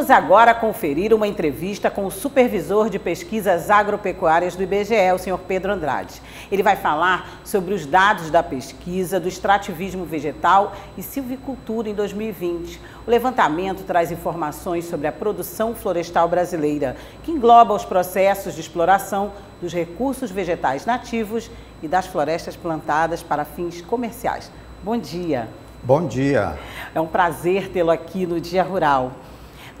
Vamos agora conferir uma entrevista com o supervisor de pesquisas agropecuárias do IBGE, o senhor Pedro Andrade. Ele vai falar sobre os dados da pesquisa do extrativismo vegetal e silvicultura em 2020. O levantamento traz informações sobre a produção florestal brasileira, que engloba os processos de exploração dos recursos vegetais nativos e das florestas plantadas para fins comerciais. Bom dia. Bom dia. É um prazer tê-lo aqui no Dia Rural.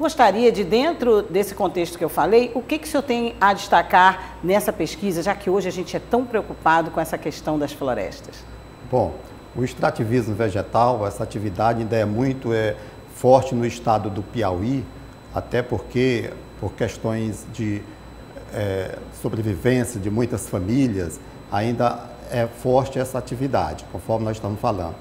Gostaria de, dentro desse contexto que eu falei, o que, que o senhor tem a destacar nessa pesquisa, já que hoje a gente é tão preocupado com essa questão das florestas? Bom, o extrativismo vegetal, essa atividade ainda é muito é, forte no estado do Piauí, até porque, por questões de é, sobrevivência de muitas famílias, ainda é forte essa atividade, conforme nós estamos falando.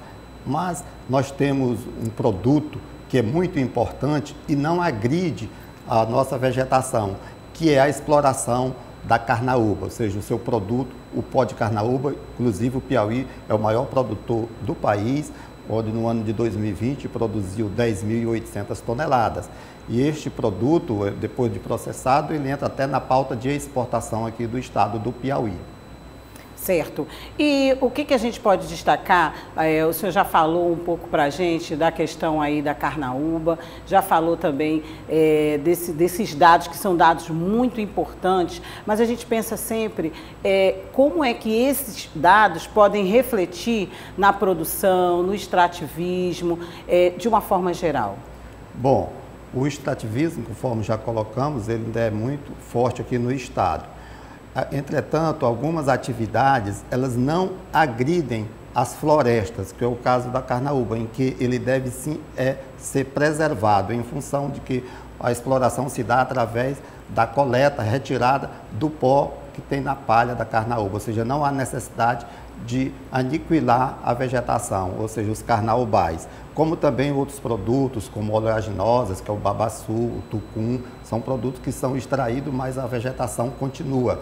Mas nós temos um produto que é muito importante e não agride a nossa vegetação, que é a exploração da carnaúba, ou seja, o seu produto, o pó de carnaúba, inclusive o Piauí é o maior produtor do país, onde no ano de 2020 produziu 10.800 toneladas. E este produto, depois de processado, ele entra até na pauta de exportação aqui do estado do Piauí. Certo. E o que, que a gente pode destacar? É, o senhor já falou um pouco para a gente da questão aí da carnaúba, já falou também é, desse, desses dados que são dados muito importantes, mas a gente pensa sempre é, como é que esses dados podem refletir na produção, no extrativismo, é, de uma forma geral. Bom, o extrativismo, conforme já colocamos, ele ainda é muito forte aqui no estado entretanto, algumas atividades, elas não agridem as florestas, que é o caso da carnaúba, em que ele deve sim é, ser preservado, em função de que a exploração se dá através da coleta, retirada do pó que tem na palha da carnaúba, ou seja, não há necessidade de aniquilar a vegetação, ou seja, os carnaubais, como também outros produtos, como oleaginosas, que é o babaçu, o tucum, são produtos que são extraídos, mas a vegetação continua.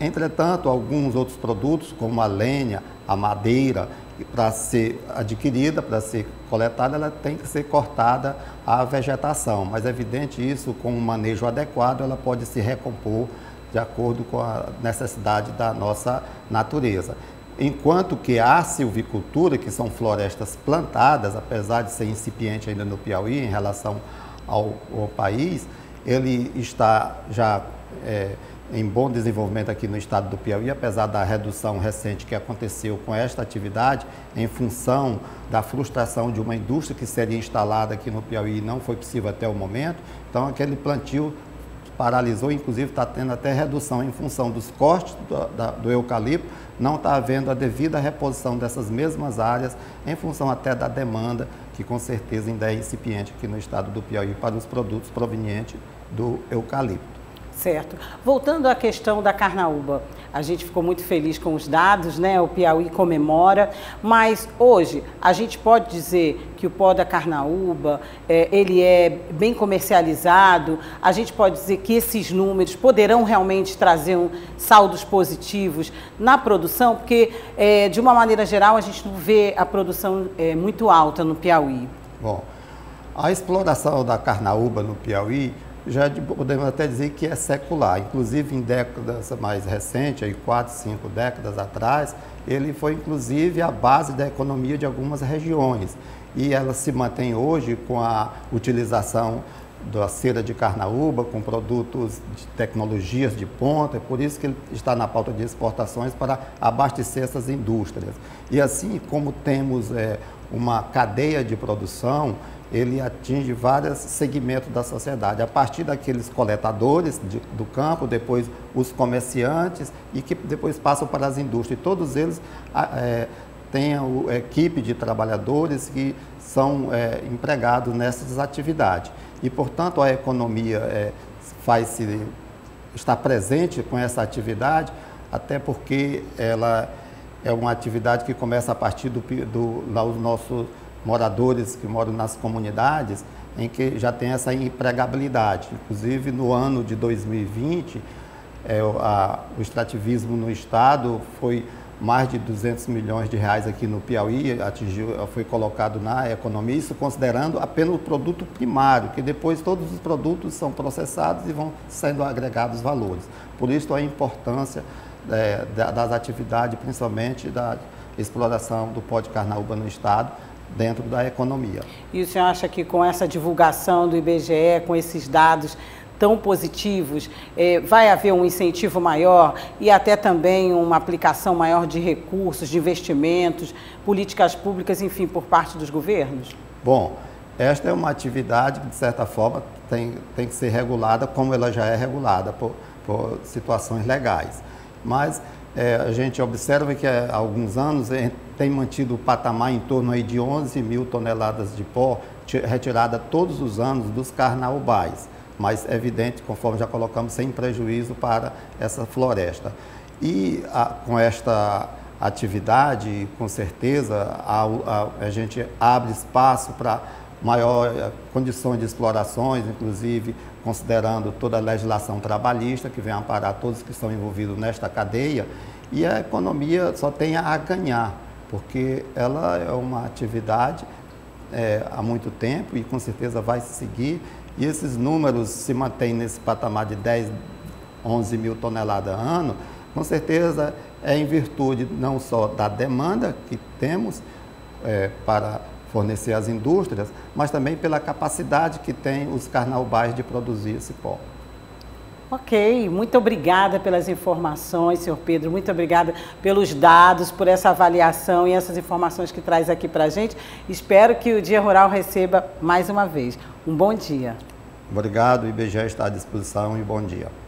Entretanto, alguns outros produtos, como a lenha, a madeira, para ser adquirida, para ser coletada, ela tem que ser cortada a vegetação. Mas é evidente isso, com um manejo adequado, ela pode se recompor de acordo com a necessidade da nossa natureza. Enquanto que a silvicultura, que são florestas plantadas, apesar de ser incipiente ainda no Piauí em relação ao, ao país, ele está já é, em bom desenvolvimento aqui no estado do Piauí, apesar da redução recente que aconteceu com esta atividade, em função da frustração de uma indústria que seria instalada aqui no Piauí e não foi possível até o momento. Então, aquele plantio paralisou, inclusive está tendo até redução em função dos cortes do, da, do eucalipto, não está havendo a devida reposição dessas mesmas áreas, em função até da demanda, que com certeza ainda é incipiente aqui no estado do Piauí para os produtos provenientes do eucalipto. Certo. Voltando à questão da carnaúba, a gente ficou muito feliz com os dados, né? O Piauí comemora, mas hoje a gente pode dizer que o pó da carnaúba é, ele é bem comercializado. A gente pode dizer que esses números poderão realmente trazer um, saldos positivos na produção, porque é, de uma maneira geral a gente não vê a produção é, muito alta no Piauí. Bom, a exploração da carnaúba no Piauí já podemos até dizer que é secular. Inclusive, em décadas mais recentes, aí quatro, cinco décadas atrás, ele foi inclusive a base da economia de algumas regiões. E ela se mantém hoje com a utilização da cera de carnaúba, com produtos de tecnologias de ponta, é por isso que ele está na pauta de exportações para abastecer essas indústrias. E assim como temos é, uma cadeia de produção, ele atinge vários segmentos da sociedade, a partir daqueles coletadores de, do campo, depois os comerciantes e que depois passam para as indústrias. Todos eles é, têm a equipe de trabalhadores que são é, empregados nessas atividades. E, portanto, a economia é, faz está presente com essa atividade, até porque ela é uma atividade que começa a partir do, do, do nosso moradores que moram nas comunidades, em que já tem essa empregabilidade. Inclusive, no ano de 2020, é, a, o extrativismo no Estado foi mais de 200 milhões de reais aqui no Piauí, atingiu, foi colocado na economia, isso considerando apenas o produto primário, que depois todos os produtos são processados e vão sendo agregados valores. Por isso a importância é, das atividades, principalmente da exploração do pó de carnaúba no Estado, dentro da economia. E o senhor acha que com essa divulgação do IBGE, com esses dados tão positivos, eh, vai haver um incentivo maior e até também uma aplicação maior de recursos, de investimentos, políticas públicas, enfim, por parte dos governos? Bom, esta é uma atividade que, de certa forma, tem, tem que ser regulada como ela já é regulada por, por situações legais. Mas é, a gente observa que há alguns anos tem mantido o patamar em torno aí de 11 mil toneladas de pó retirada todos os anos dos carnaubais, mas é evidente, conforme já colocamos, sem prejuízo para essa floresta. E a, com esta atividade, com certeza, a, a, a gente abre espaço para maior eh, condições de explorações, inclusive considerando toda a legislação trabalhista que vem amparar todos que estão envolvidos nesta cadeia, e a economia só tem a ganhar, porque ela é uma atividade é, há muito tempo e com certeza vai seguir, e esses números se mantêm nesse patamar de 10, 11 mil toneladas ano, com certeza é em virtude não só da demanda que temos é, para fornecer às indústrias, mas também pela capacidade que tem os carnaubais de produzir esse pó. Ok, muito obrigada pelas informações, senhor Pedro, muito obrigada pelos dados, por essa avaliação e essas informações que traz aqui para a gente. Espero que o Dia Rural receba mais uma vez. Um bom dia. Obrigado, o IBGE está à disposição e bom dia.